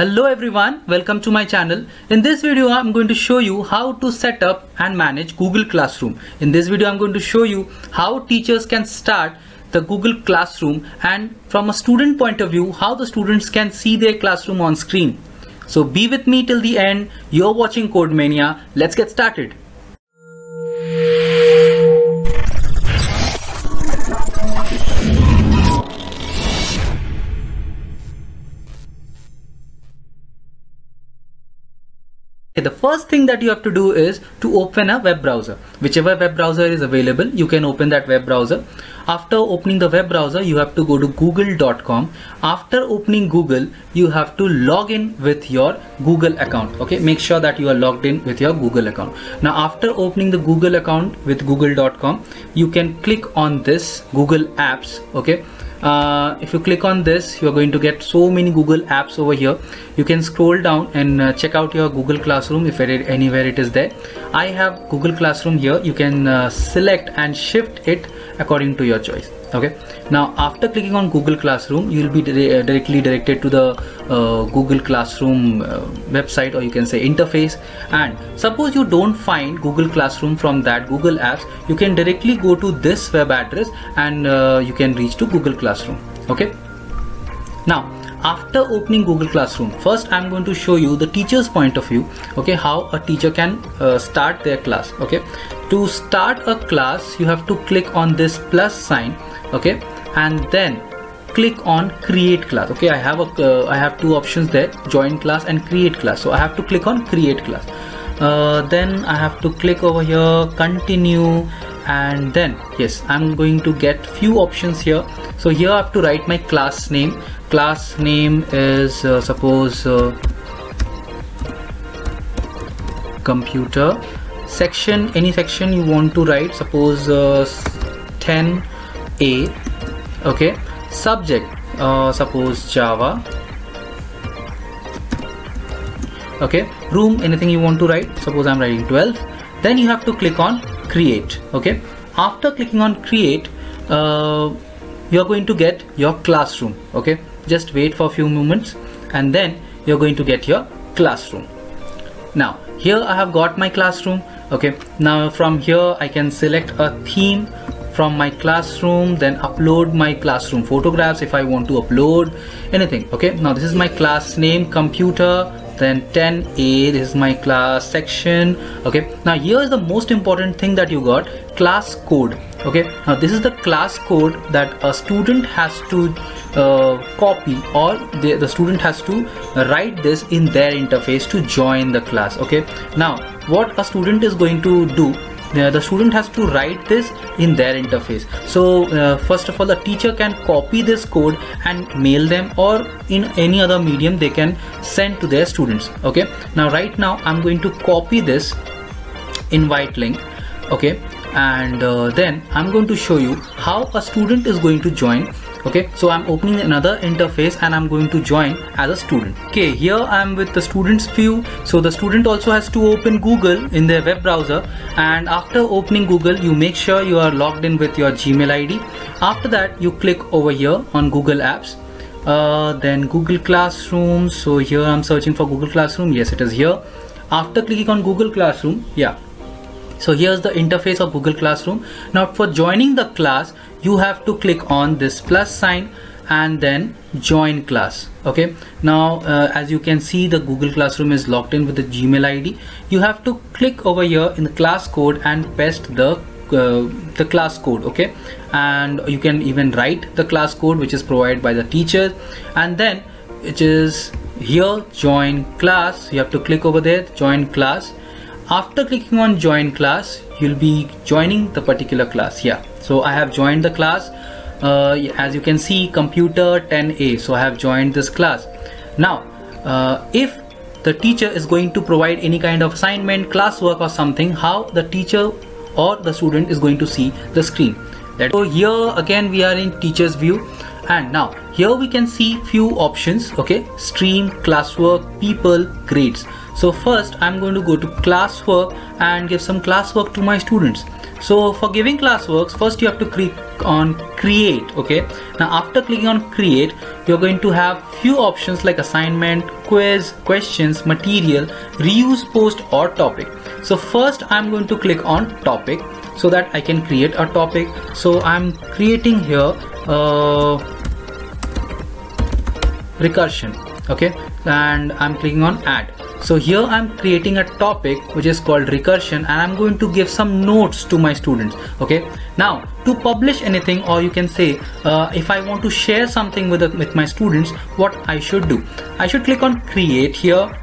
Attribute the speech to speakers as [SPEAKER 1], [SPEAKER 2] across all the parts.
[SPEAKER 1] Hello everyone, welcome to my channel. In this video, I'm going to show you how to set up and manage Google Classroom. In this video, I'm going to show you how teachers can start the Google Classroom and from a student point of view, how the students can see their classroom on screen. So be with me till the end. You're watching Code Mania. Let's get started. Okay, the first thing that you have to do is to open a web browser. Whichever web browser is available, you can open that web browser. After opening the web browser, you have to go to google.com. After opening Google, you have to log in with your Google account. Okay, make sure that you are logged in with your Google account. Now, after opening the Google account with google.com, you can click on this Google Apps. Okay, uh, if you click on this you're going to get so many google apps over here. You can scroll down and uh, check out your google classroom if it, anywhere it is there. I have google classroom here. You can uh, select and shift it according to your choice okay. Now after clicking on google classroom you will be dire directly directed to the uh, google classroom uh, website or you can say interface. And suppose you don't find google classroom from that google apps you can directly go to this web address and uh, you can reach to google classroom. Okay. Now after opening google classroom first i'm going to show you the teacher's point of view okay how a teacher can uh, start their class okay. To start a class you have to click on this plus sign okay? And then click on create class. Okay i have a uh, I have two options there join class and create class. So i have to click on create class. Uh, then i have to click over here continue and then yes i'm going to get few options here. So here i have to write my class name. Class name is uh, suppose uh, computer. Section any section you want to write suppose uh, 10 a okay. Subject uh, suppose java. Okay. Room anything you want to write? Suppose i'm writing 12 then you have to click on create okay. After clicking on create uh, you're going to get your classroom okay. Just wait for a few moments and then you're going to get your classroom. Now here I have got my classroom okay. Now from here I can select a theme from my classroom then upload my classroom photographs if I want to upload anything okay? Now this is my class name computer then 10a this is my class section okay? Now here is the most important thing that you got class code okay? Now this is the class code that a student has to uh, copy or the, the student has to write this in their interface to join the class okay? Now what a student is going to do uh, the student has to write this in their interface. So uh, first of all the teacher can copy this code and mail them or in any other medium they can send to their students. Okay? Now right now i'm going to copy this invite link. Okay? And uh, then i'm going to show you how a student is going to join okay so i'm opening another interface and i'm going to join as a student. Okay here i'm with the students view. So the student also has to open google in their web browser. And after opening google you make sure you are logged in with your gmail id after that you click over here on google apps. Uh, then google classroom. So here i'm searching for google classroom. Yes it is here. After clicking on google classroom yeah so here's the interface of google classroom. Now for joining the class you have to click on this plus sign and then join class. Okay? Now uh, as you can see the google classroom is logged in with the gmail id you have to click over here in the class code and paste the uh, the class code okay? And you can even write the class code which is provided by the teacher. And then it is here join class. You have to click over there join class after clicking on join class you'll be joining the particular class yeah. So I have joined the class uh, as you can see computer 10a so I have joined this class. Now uh, if the teacher is going to provide any kind of assignment classwork or something how the teacher or the student is going to see the screen? So here again we are in teachers view. And now here we can see few options okay? Stream classwork people grades so first i'm going to go to classwork and give some classwork to my students. So for giving classworks first you have to click on create okay? Now after clicking on create you're going to have few options like assignment quiz questions material reuse post or topic. So first i'm going to click on topic so that i can create a topic. So i'm creating here uh, recursion okay? And i'm clicking on add so here I'm creating a topic which is called recursion and I'm going to give some notes to my students okay? Now to publish anything or you can say uh, if I want to share something with, with my students what I should do? I should click on create here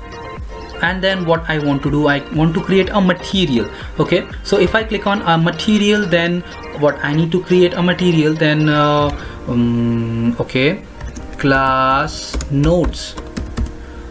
[SPEAKER 1] and then what I want to do I want to create a material okay? So if I click on a material then what I need to create a material then uh, um, okay class notes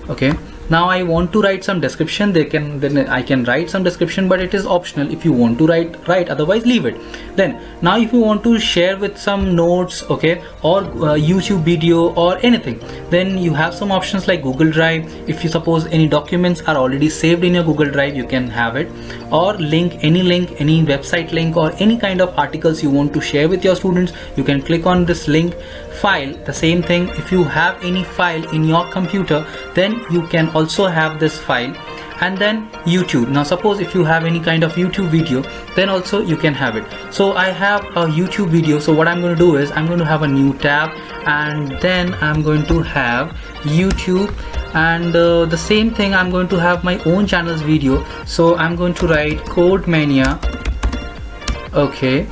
[SPEAKER 1] okay now I want to write some description. They can then I can write some description but it is optional if you want to write write. Otherwise leave it. Then now if you want to share with some notes okay or uh, YouTube video or anything then you have some options like Google Drive. If you suppose any documents are already saved in your Google Drive you can have it. Or link any link any website link or any kind of articles you want to share with your students you can click on this link file the same thing. If you have any file in your computer then you can also have this file. And then YouTube. Now suppose if you have any kind of YouTube video then also you can have it. So I have a YouTube video. So what I'm going to do is I'm going to have a new tab and then I'm going to have YouTube. And uh, the same thing I'm going to have my own channels video. So I'm going to write code mania okay.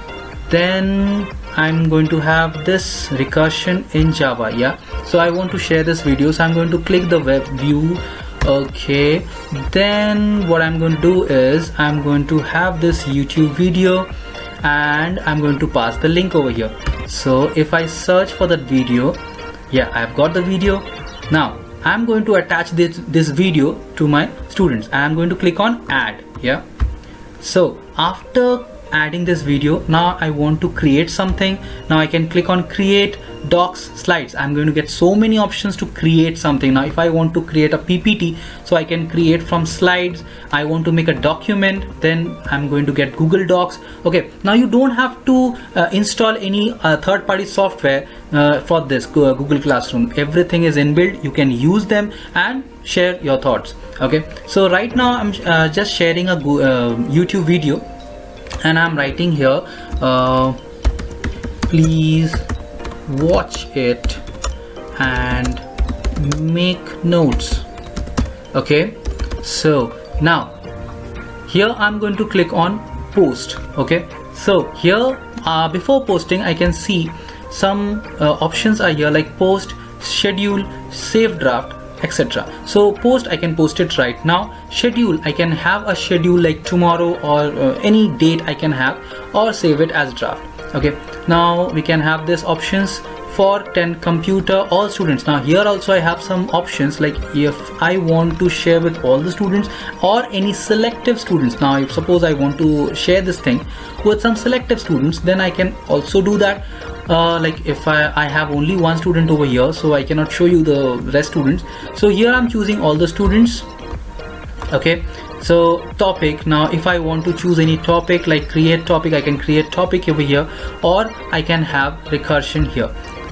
[SPEAKER 1] Then I'm going to have this recursion in Java yeah? So I want to share this video so I'm going to click the web view okay? Then what I'm going to do is I'm going to have this YouTube video and I'm going to pass the link over here. So if I search for that video yeah I've got the video. Now I'm going to attach this, this video to my students. I'm going to click on add yeah? So after adding this video now I want to create something. Now I can click on create docs slides. I'm going to get so many options to create something. Now if I want to create a PPT so I can create from slides. I want to make a document then I'm going to get Google Docs. Okay now you don't have to uh, install any uh, third-party software uh, for this Google Classroom. Everything is inbuilt. You can use them and share your thoughts. Okay so right now I'm uh, just sharing a uh, YouTube video and I'm writing here uh, please watch it and make notes. Okay? So now here I'm going to click on post. Okay? So here uh, before posting I can see some uh, options are here like post schedule save draft etc. So post i can post it right now. Schedule i can have a schedule like tomorrow or uh, any date i can have or save it as draft. Okay. Now we can have this options for 10 computer all students. Now here also I have some options like if I want to share with all the students or any selective students. Now if suppose I want to share this thing with some selective students then I can also do that uh, like if I, I have only one student over here so I cannot show you the rest students. So here I'm choosing all the students. Okay. So topic. Now if I want to choose any topic like create topic I can create topic over here or I can have recursion here.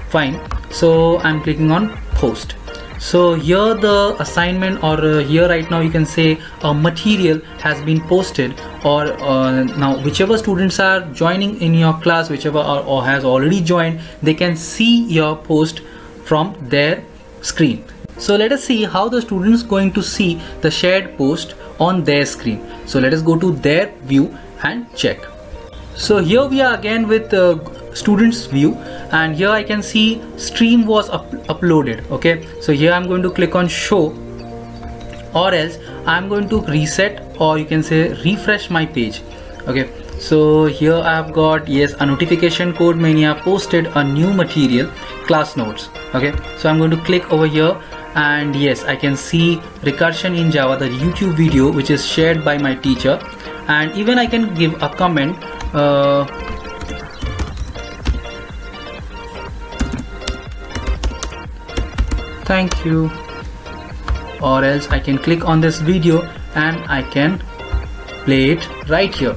[SPEAKER 1] Fine. So I'm clicking on post so here the assignment or uh, here right now you can say a material has been posted or uh, now whichever students are joining in your class whichever are, or has already joined they can see your post from their screen. So let us see how the students going to see the shared post on their screen. So let us go to their view and check. So here we are again with uh, students view. And here I can see stream was up uploaded okay? So here I'm going to click on show. Or else I'm going to reset or you can say refresh my page okay? So here I've got yes a notification code. mania posted a new material class notes okay? So I'm going to click over here and yes I can see recursion in Java the YouTube video which is shared by my teacher. And even I can give a comment uh, thank you. Or else I can click on this video and I can play it right here.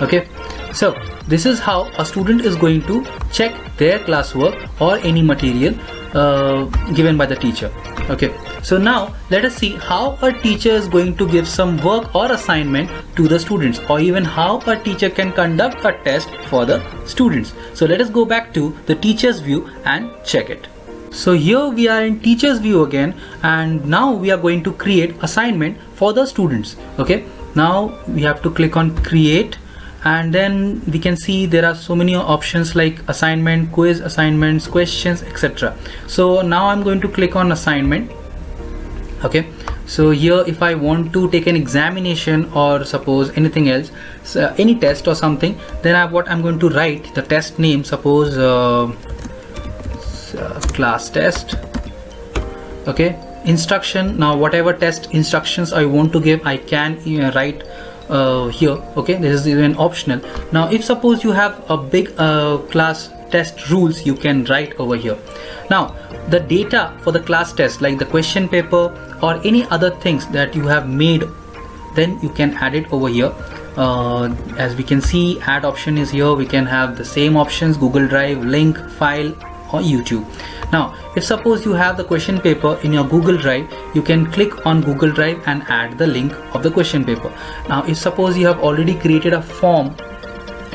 [SPEAKER 1] Okay? So this is how a student is going to check their classwork or any material uh, given by the teacher okay. So now let us see how a teacher is going to give some work or assignment to the students or even how a teacher can conduct a test for the students. So let us go back to the teacher's view and check it. So here we are in teacher's view again and now we are going to create assignment for the students. Okay. Now we have to click on create and then we can see there are so many options like assignment quiz assignments questions etc so now i'm going to click on assignment. Okay. So here if i want to take an examination or suppose anything else so any test or something then I, what i'm going to write the test name suppose uh, uh, class test. Okay. Instruction. Now whatever test instructions I want to give I can uh, write uh, here okay? This is even optional. Now if suppose you have a big uh, class test rules you can write over here. Now the data for the class test like the question paper or any other things that you have made then you can add it over here. Uh, as we can see add option is here. We can have the same options Google Drive link file or YouTube. Now, if suppose you have the question paper in your Google Drive, you can click on Google Drive and add the link of the question paper. Now, if suppose you have already created a form,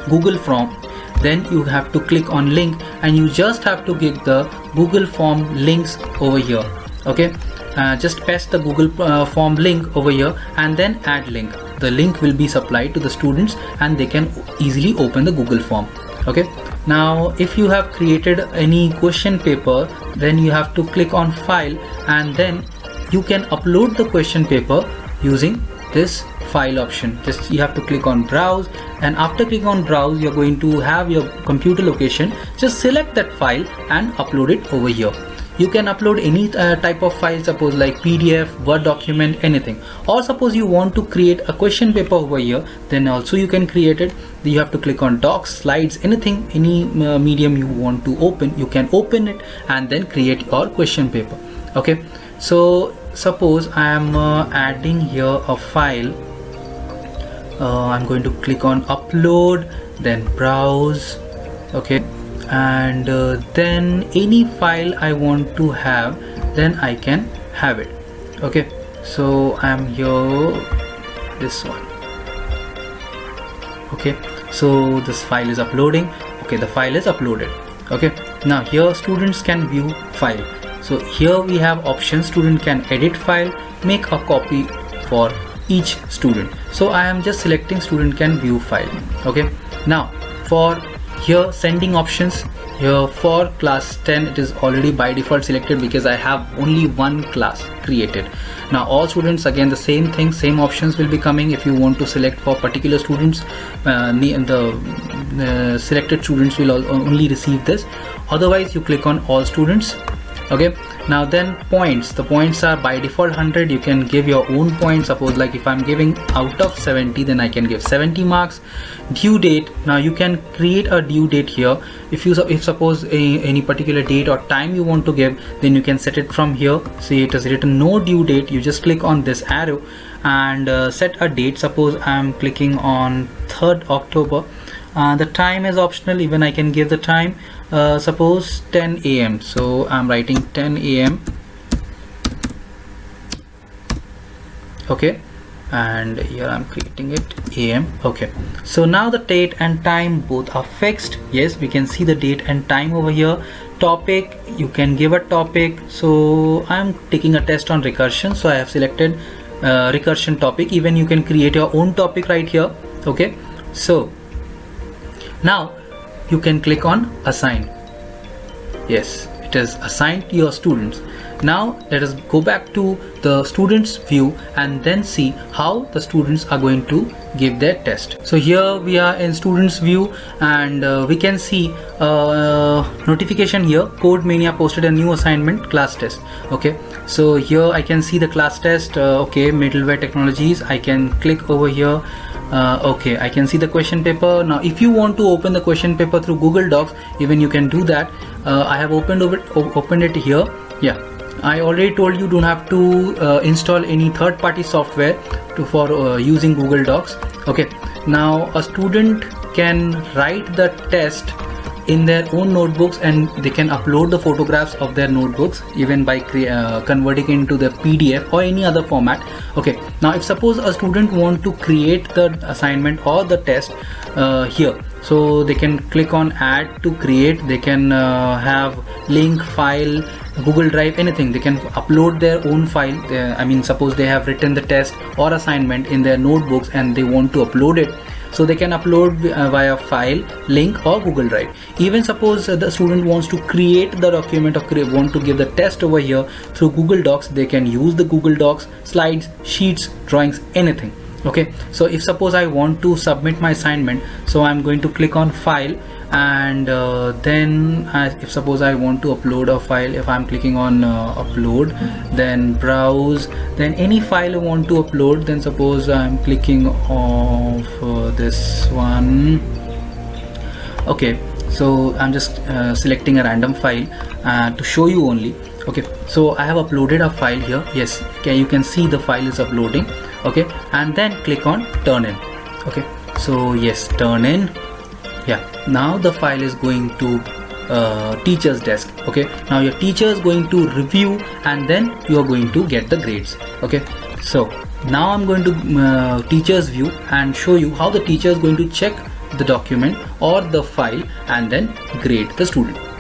[SPEAKER 1] Google form, then you have to click on link and you just have to get the Google form links over here. Okay, uh, just paste the Google uh, form link over here and then add link. The link will be supplied to the students and they can easily open the Google form. Okay, now if you have created any question paper then you have to click on file and then you can upload the question paper using this file option. Just you have to click on browse and after clicking on browse you're going to have your computer location. Just select that file and upload it over here you can upload any uh, type of file suppose like pdf word document anything. Or suppose you want to create a question paper over here then also you can create it. You have to click on docs slides anything any uh, medium you want to open you can open it and then create your question paper. Okay? So suppose i am uh, adding here a file. Uh, i'm going to click on upload then browse. Okay and uh, then any file I want to have then I can have it. Okay so I'm here this one. Okay so this file is uploading. Okay the file is uploaded. Okay now here students can view file. So here we have options. Student can edit file make a copy for each student. So I am just selecting student can view file. Okay now for here sending options. Here for class 10 it is already by default selected because I have only one class created. Now all students again the same thing same options will be coming if you want to select for particular students. Uh, the uh, selected students will only receive this. Otherwise you click on all students okay? Now then points. The points are by default 100 you can give your own points. Suppose like if i'm giving out of 70 then i can give 70 marks. Due date. Now you can create a due date here. If you if suppose a, any particular date or time you want to give then you can set it from here. See it is written no due date. You just click on this arrow and uh, set a date. Suppose i'm clicking on 3rd october uh, the time is optional. Even i can give the time. Uh, suppose 10 a.m so i'm writing 10 a.m okay. And here i'm creating it am okay. So now the date and time both are fixed. Yes we can see the date and time over here. Topic you can give a topic. So i'm taking a test on recursion. So i have selected uh, recursion topic. Even you can create your own topic right here. Okay. So now you can click on assign. Yes it is assigned to your students. Now let us go back to the students view and then see how the students are going to give their test. So here we are in students view and uh, we can see uh, notification here code mania posted a new assignment class test. Okay so here i can see the class test uh, okay middleware technologies. I can click over here uh, okay I can see the question paper. Now if you want to open the question paper through Google Docs even you can do that. Uh, I have opened it opened it here. Yeah. I already told you don't have to uh, install any third-party software to, for uh, using Google Docs. Okay. Now a student can write the test in their own notebooks and they can upload the photographs of their notebooks even by uh, converting into the pdf or any other format. Okay now if suppose a student want to create the assignment or the test uh, here so they can click on add to create. They can uh, have link file google drive anything. They can upload their own file. I mean suppose they have written the test or assignment in their notebooks and they want to upload it so they can upload uh, via file link or google drive. Even suppose uh, the student wants to create the document or want to give the test over here through google docs they can use the google docs slides sheets drawings anything. Okay? So if suppose i want to submit my assignment so i'm going to click on file and uh, then I, if suppose I want to upload a file if I'm clicking on uh, upload then browse then any file I want to upload then suppose I'm clicking off uh, this one. Okay so I'm just uh, selecting a random file uh, to show you only. Okay so I have uploaded a file here. Yes okay you can see the file is uploading. Okay and then click on turn in. Okay so yes turn in yeah. Now the file is going to uh, teacher's desk okay? Now your teacher is going to review and then you are going to get the grades okay? So now I'm going to uh, teacher's view and show you how the teacher is going to check the document or the file and then grade the student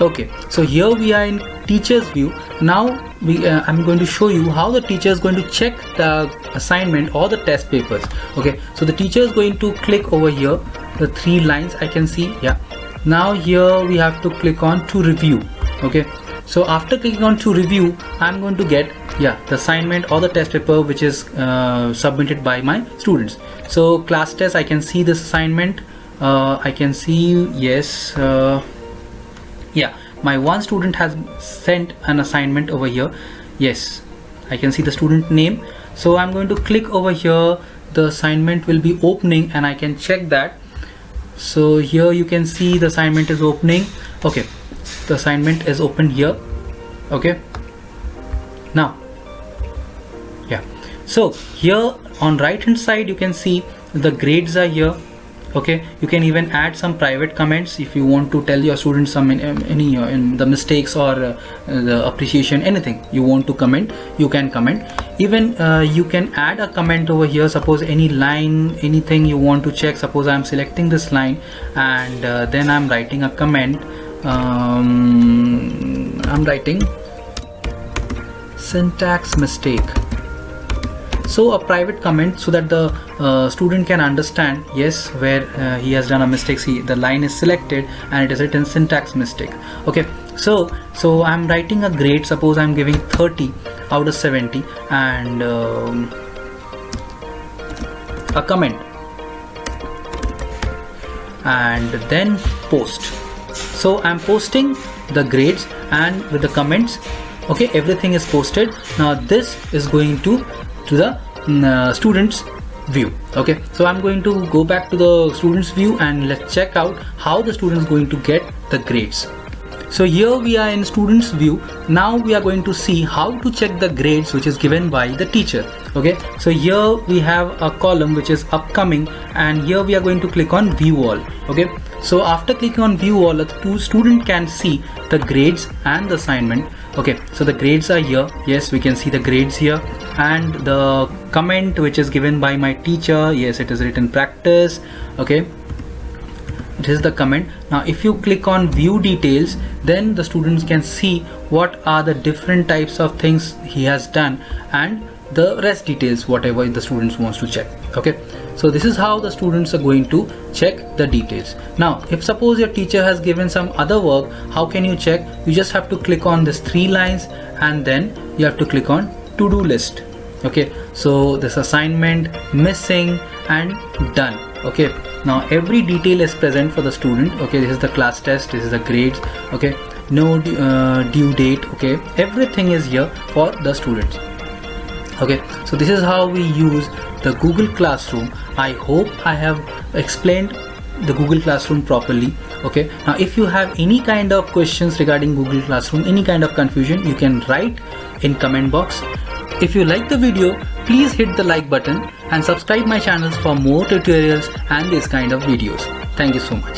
[SPEAKER 1] okay so here we are in teacher's view. Now we uh, I'm going to show you how the teacher is going to check the assignment or the test papers. Okay so the teacher is going to click over here the three lines I can see yeah. Now here we have to click on to review okay. So after clicking on to review I'm going to get yeah the assignment or the test paper which is uh, submitted by my students. So class test I can see this assignment. Uh, I can see yes uh, yeah my one student has sent an assignment over here. Yes I can see the student name. So I'm going to click over here. The assignment will be opening and I can check that. So here you can see the assignment is opening. Okay the assignment is open here. Okay now yeah. So here on right hand side you can see the grades are here okay you can even add some private comments if you want to tell your students some any uh, the mistakes or uh, the appreciation anything you want to comment you can comment. Even uh, you can add a comment over here. Suppose any line anything you want to check. Suppose i'm selecting this line and uh, then i'm writing a comment. Um, i'm writing syntax mistake so a private comment so that the uh, student can understand yes where uh, he has done a mistake. See the line is selected and it is written syntax mistake. Okay so so i'm writing a grade. Suppose i'm giving 30 out of 70 and um, a comment. And then post. So i'm posting the grades and with the comments. Okay everything is posted. Now this is going to to the mm, uh, students view okay? So i'm going to go back to the students view and let's check out how the students going to get the grades. So here we are in students view. Now we are going to see how to check the grades which is given by the teacher okay? So here we have a column which is upcoming and here we are going to click on view all okay? So after clicking on view all the student can see the grades and the assignment okay so the grades are here. Yes we can see the grades here. And the comment which is given by my teacher yes it is written practice. Okay it is the comment. Now if you click on view details then the students can see what are the different types of things he has done and the rest details whatever the students wants to check. Okay so this is how the students are going to check the details. Now if suppose your teacher has given some other work how can you check? You just have to click on this three lines and then you have to click on to-do list. Okay? So this assignment missing and done. Okay? Now every detail is present for the student. Okay? This is the class test. This is the grades. Okay? No uh, due date. Okay? Everything is here for the students. Okay? So this is how we use the Google Classroom I hope I have explained the Google Classroom properly okay now if you have any kind of questions regarding Google Classroom any kind of confusion you can write in comment box If you like the video, please hit the like button and subscribe my channels for more tutorials and this kind of videos. Thank you so much.